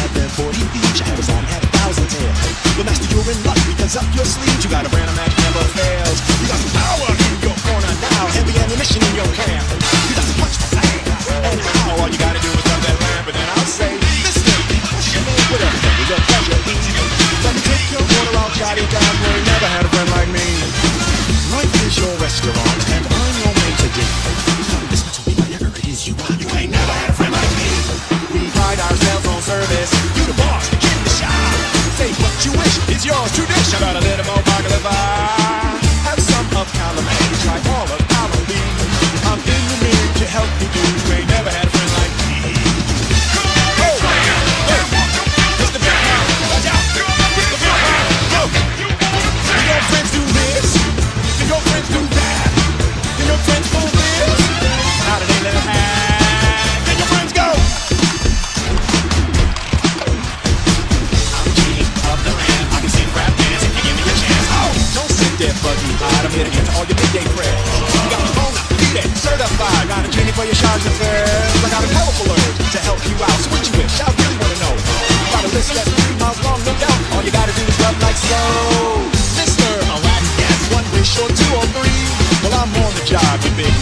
had them 40 feet. Your head was long, had a thousand tails. But master, you're in luck because up your sleeve, you got a brand of that never fails. You got some power in your corner now, heavy ammunition in your camp. You got some punch to say, and how? All you gotta do is rub that lamp, and then I'll say, Mister, what's your name? Whatever, baby, your pleasure. Let me take your order, I'll jot it down. You ain't never had a friend like me. I got a little more dedicated to all your midday prayers. You got a phone, I certified. Got a genie for your chargé d'affaires. I got a powerful urge to help you out. So what you wish, I really wanna know. You got a list that's three miles long, no doubt. All you gotta do is rub like so. Mister, I'll act one wish or two or three. Well, I'm on the job, you big